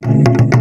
Música